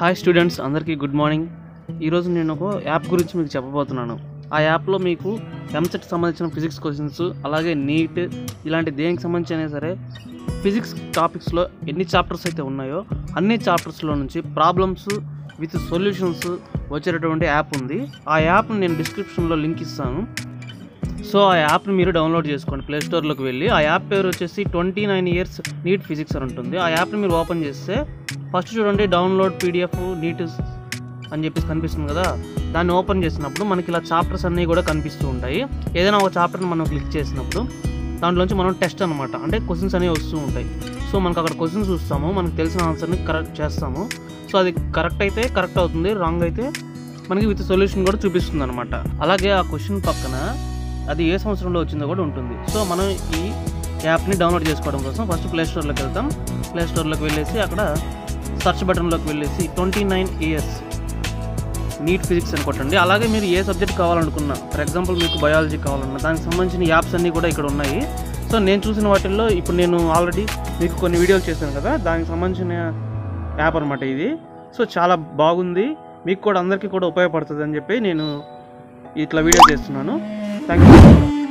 Hi students అందరికీ good morning ఈరోజు నేను ఒక యాప్ గురించి మీకు చెప్పబోతున్నాను. ఆ యాప్లో మీకు ఎంసెట్ సంబంధించిన ఫిజిక్స్ క్వశ్చన్స్ అలాగే నీట్ ఇలాంటి దేనికి సంబంధించిన సరే ఫిజిక్స్ టాపిక్స్లో ఎన్ని చాప్టర్స్ అయితే ఉన్నాయో అన్ని చాప్టర్స్లో నుంచి ప్రాబ్లమ్స్ విత్ సొల్యూషన్స్ వచ్చేటటువంటి యాప్ ఉంది. ఆ యాప్ని నేను డిస్క్రిప్షన్లో లింక్ ఇస్తాను. సో ఆ యాప్ని మీరు డౌన్లోడ్ చేసుకోండి ప్లే స్టోర్లోకి వెళ్ళి. ఆ యాప్ పేరు వచ్చేసి twenty nine years NEET physics అని ఉంటుంది. ఆ యాప్ని మీరు ఓపెన్ చేస్తే ఫస్ట్ చూడండి డౌన్లోడ్ పీడిఎఫ్ నీట్ అని చెప్పేసి కనిపిస్తుంది కదా. దాన్ని ఓపెన్ చేసినప్పుడు మనకి ఇలా చాప్టర్స్ అన్నీ కూడా కనిపిస్తూ ఉంటాయి. ఏదైనా ఒక చాప్టర్ని మనం క్లిక్ చేసినప్పుడు దాంట్లోంచి మనం టెస్ట్ అనమాట అంటే క్వశ్చన్స్ అనేవి వస్తూ ఉంటాయి. సో మనకు అక్కడ క్వశ్చన్స్ చూస్తాము మనకు తెలిసిన ఆన్సర్ని కరెక్ట్ చేస్తాము. సో అది కరెక్ట్ అయితే కరెక్ట్ అవుతుంది రాంగ్ అయితే మనకి విత్ సొల్యూషన్ కూడా చూపిస్తుంది అనమాట అలాగే ఆ క్వశ్చన్ పక్కన అది ఏ సంవత్సరంలో వచ్చిందో కూడా ఉంటుంది. సో మనం ఈ యాప్ని డౌన్లోడ్ చేసుకోవడం కోసం ఫస్ట్ ప్లే స్టోర్లోకి వెళ్తాం. ప్లే స్టోర్లోకి వెళ్ళేసి అక్కడ సర్చ్ బటన్లోకి వెళ్ళేసి twenty nine years NEET physics అని కొట్టండి. అలాగే మీరు ఏ సబ్జెక్ట్ కావాలనుకున్నా ఫర్ ఎగ్జాంపుల్ మీకు బయాలజీ కావాలన్నా దానికి సంబంధించిన యాప్స్ అన్నీ కూడా ఇక్కడ ఉన్నాయి. సో నేను చూసిన వాటిల్లో ఇప్పుడు నేను ఆల్రెడీ మీకు కొన్ని వీడియోలు చేశాను కదా దానికి సంబంధించిన యాప్ అనమాట ఇది. సో చాలా బాగుంది. మీకు కూడా అందరికీ కూడా ఉపయోగపడుతుంది అని చెప్పి నేను ఇట్లా వీడియో చేస్తున్నాను. Thank you.